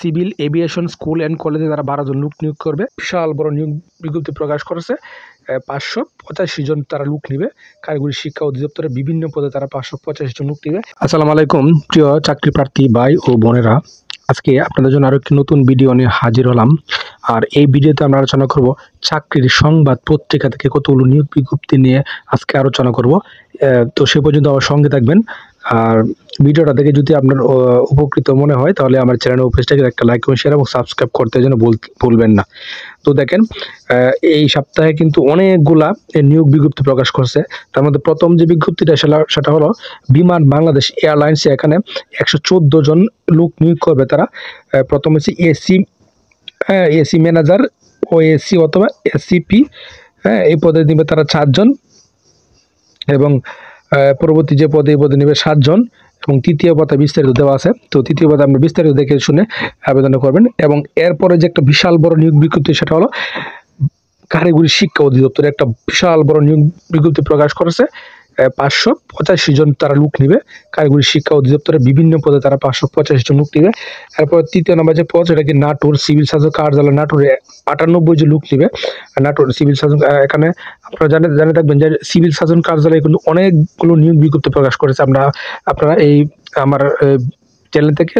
Civil aviation school and কলেজে তারা বারো জন লোক নিয়োগ করবে, বিশাল বড় নিয়োগ বিজ্ঞপ্তি প্রকাশ করেছে। পাঁচশো পঁচাশি জন তারা লুক নিবে। কারিগরি শিক্ষা অধিদপ্তরের বিভিন্ন পদে তারা পাঁচশো পঁচাশি জন লোক নিবে। আসসালামু আলাইকুম, প্রিয় চাকরি প্রার্থী ভাই ও বোনেরা। আজকে আপনাদের জন্য আরও একটি নতুন ভিডিও নিয়ে হাজির হলাম। আর এই ভিডিওতে আমরা আলোচনা করব চাকরির সংবাদ পত্রিকা থেকে কতগুলো নিয়োগ বিজ্ঞপ্তি নিয়ে আজকে আলোচনা করব। তো সে পর্যন্ত আমার সঙ্গে থাকবেন। আর ভিডিওটা দেখে যদি আপনার উপকৃত মনে হয়, তাহলে আমার চ্যানেল পেজটাকে একটা লাইক এবং শেয়ার এবং সাবস্ক্রাইব করতে যেন ভুলবেন না। তো দেখেন এই সপ্তাহে কিন্তু অনেকগুলা নিয়োগ বিজ্ঞপ্তি প্রকাশ করছে। তার মধ্যে প্রথম যে বিজ্ঞপ্তিটা সেটা সেটা হলো বিমান বাংলাদেশ এয়ারলাইন্সে এখানে একশো চোদ্দ জন লোক নিয়োগ করবে তারা। প্রথম হচ্ছে এসি হ্যাঁ এসি ম্যানেজার ও এসি অথবা এসিপি হ্যাঁ এই পদে নিবে তারা চারজন এবং পরবর্তী যে পদে এই পদে নেবে সাতজন এবং তৃতীয় পদে বিস্তারিত দেওয়া আছে। তো তৃতীয় পদে আপনি বিস্তারিত দেখে শুনে আবেদন করবেন এবং এরপরে যে একটা বিশাল বড় নিয়োগ বিজ্ঞপ্তি, সেটা হলো কারিগরি শিক্ষা অধিদপ্তরে একটা বিশাল বড় নিয়োগ বিজ্ঞপ্তি প্রকাশ করেছে। পাঁচশো পঁচাশি জন তারা লোক নিবে। কারিগরি শিক্ষা অধিদপ্তরের বিভিন্ন পদে তারা পাঁচশো পঁচাশি জন লোক নিবে। এরপর তৃতীয় নম্বর যে পদ, সেটা কি নাটোর সিভিল শাসক কার্যালয়, নাটোরে আটানব্বই যে লোক নিবে। নাটোর সিভিল শাসন এখানে আপনারা জানে জানে থাকবেন যে সিভিল শাসন কার্যালয় কিন্তু অনেকগুলো নিয়োগ বিজ্ঞপ্তি প্রকাশ করেছে। আমরা, আপনারা এই আমার চ্যানেল থেকে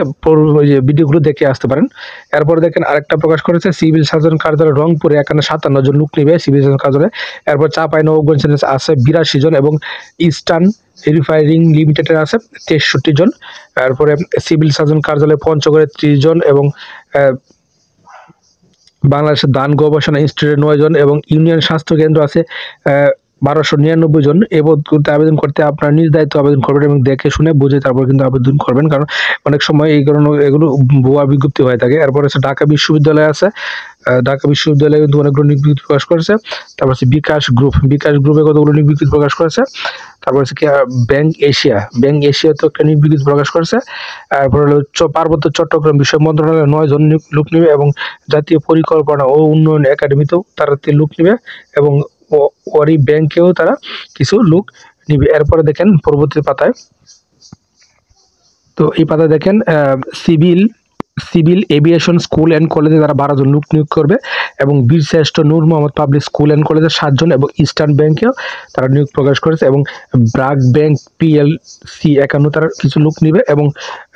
ওই যে ভিডিওগুলো দেখে আসতে পারেন। এরপর দেখেন আরেকটা প্রকাশ করেছে সিভিল সার্জন কার্যালয় রংপুরে এখানে সাতান্ন জন লোক নিবে সিভিল সার্জন কার্যালয়ে। এরপর চাপাই নবগঞ্জ আছে বিরাশি জন এবং ইস্টার্ন রিফাইনিং লিমিটেডের আছে তেষট্টি জন। তারপরে সিভিল সার্জন কার্যালয় পঞ্চগড়ে ত্রিশ জন এবং বাংলাদেশের দান গবেষণা ইনস্টিটিউটে নয় জন এবং ইউনিয়ন স্বাস্থ্য কেন্দ্র আছে বারোশো নিরানব্বই জন এ পদগুলোতে আবেদন করতে আপনারা নিজ দায়িত্ব আবেদন করবেন এবং দেখে শুনে বুঝে তারপর কিন্তু আবেদন করবেন। কারণ অনেক সময় এই কারণে এগুলো ভুয়া বিজ্ঞপ্তি হয়ে থাকে। এরপর হচ্ছে ঢাকা বিশ্ববিদ্যালয় আছে। ঢাকা বিশ্ববিদ্যালয়ে কিন্তু অনেকগুলো বিজ্ঞপ্তি প্রকাশ করেছে। তারপর হচ্ছে বিকাশ গ্রুপ। বিকাশ গ্রুপে কতগুলো বিজ্ঞপ্তি প্রকাশ করেছে? তারপর হচ্ছে কি ব্যাংক এশিয়া। ব্যাংক এশিয়া তো একটা বিজ্ঞপ্তি প্রকাশ করেছে। তারপর হলো পার্বত্য চট্টগ্রাম বিষয় মন্ত্রণালয়ে নয় জন লোক নিবে এবং জাতীয় পরিকল্পনা ও উন্নয়ন একাডেমিতেও তারা লোক নিবে এবং ওয়ারি ব্যাংকেও তারা কিছু লোক নিবে। এরপরে দেখেন পরবর্তী পাতায়। তো এই পাতায় দেখেন civil civil aviation school and কলেজে তারা বারো জন লোক নিয়োগ করবে এবং Birshreshtha Noor Mohammad public school and কলেজে সাতজন এবং ইস্টার্ন ব্যাংকেও তারা নিয়োগ প্রকাশ করেছে এবং ব্রাক ব্যাংক পিএলসি একান্ন তারা কিছু লোক নিবে এবং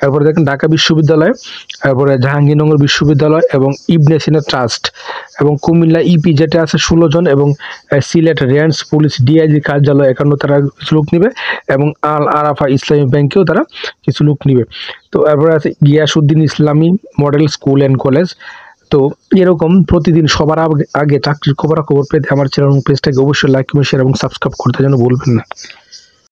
এরপরে দেখেন ঢাকা বিশ্ববিদ্যালয় তারপরে জাহাঙ্গীরনগর বিশ্ববিদ্যালয় এবং ইবনে সিনা ট্রাস্ট এবং কুমিল্লা ইপি যেটা আছে ষোলো জন এবং সিলেট রেঞ্জ পুলিশ ডিআইজি কার্যালয় একান্ন তারা কিছু লোক নিবে এবং আল আরাফা ইসলামী ব্যাংকেও তারা কিছু লোক নিবে। তো এরপরে আছে গিয়াসুদ্দিন ইসলামী মডেল স্কুল অ্যান্ড কলেজ। তো এরকম প্রতিদিন সবার আগে- চাকরির খবরাখবর পেতে আমার চ্যানেল পেজটাকে অবশ্যই লাইক শেয়ার এবং সাবস্ক্রাইব করতে যেন বলবেন না।